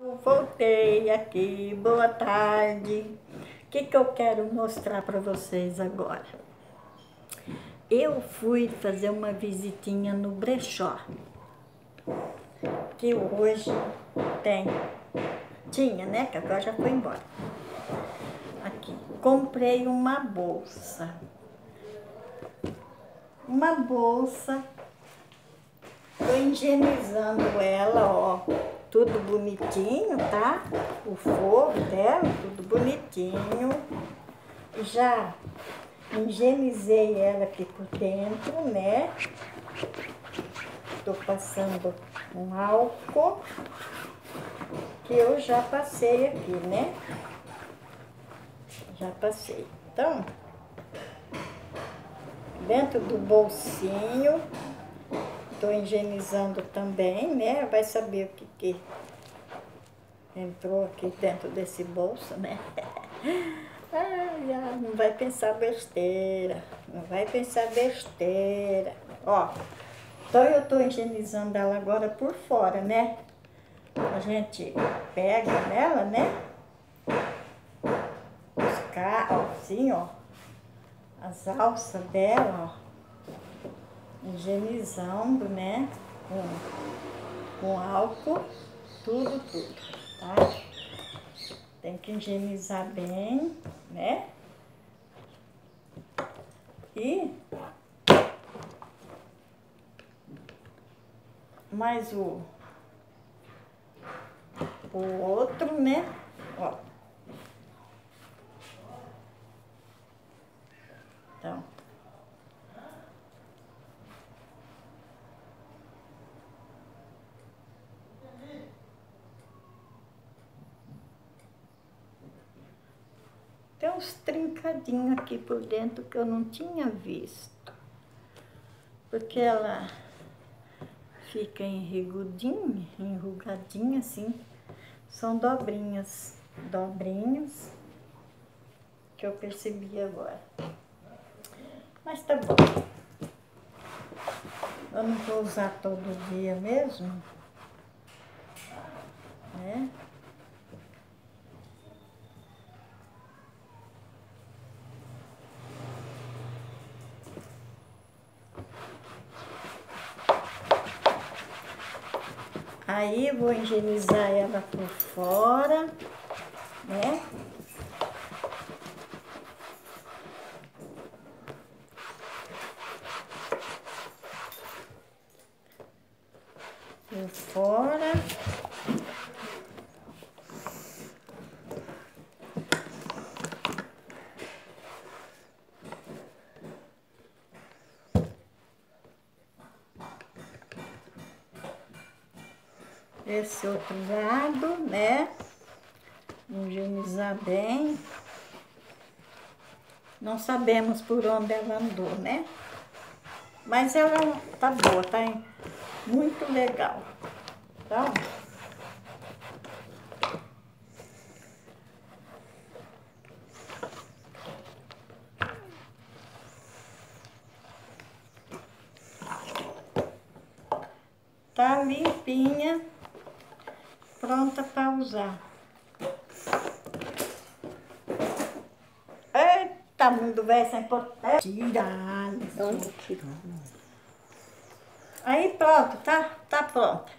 Voltei aqui, boa tarde. O que, que eu quero mostrar para vocês agora? Eu fui fazer uma visitinha no brechó, que hoje tem, tinha, né, que agora já foi embora. Aqui, comprei uma bolsa, uma bolsa, tô higienizando ela, ó, tudo bonitinho, tá? O forro dela, tudo bonitinho. Já higienizei ela aqui por dentro, né? Tô passando um álcool que eu já passei aqui, né? Já passei. Então, dentro do bolsinho, Estou higienizando também, né? Vai saber o que, que entrou aqui dentro desse bolso, né? Ah, não vai pensar besteira, não vai pensar besteira. Ó, então eu estou higienizando ela agora por fora, né? A gente pega nela, né? Os carros, assim, ó. As alças dela, ó higienizando, né? Com, com álcool, tudo, tudo, tá? Tem que higienizar bem, né? E mais o, o outro, né? Ó. Então, uns trincadinhos aqui por dentro que eu não tinha visto. Porque ela fica enrugudinha, enrugadinha assim. São dobrinhas, dobrinhas que eu percebi agora. Mas tá bom. Eu não vou usar todo dia mesmo. Né? Aí vou higienizar ela por fora, né? Por fora. Esse outro lado, né? Higienizar bem. Não sabemos por onde ela andou, né? Mas ela tá boa, tá muito legal. Então, tá limpinha pronta para usar. Eita, mundo velho sem potência. Tirar. Aí pronto, tá? Tá pronta.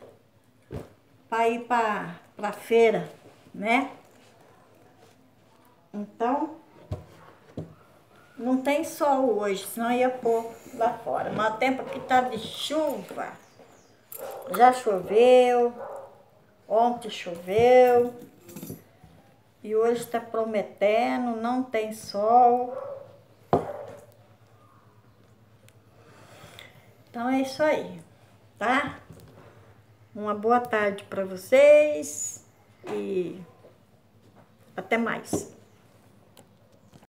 Para ir para pra feira, né? Então, não tem sol hoje, senão ia pôr lá fora. Mas o tempo que tá de chuva, já choveu, Ontem choveu e hoje está prometendo, não tem sol. Então é isso aí, tá? Uma boa tarde para vocês e até mais.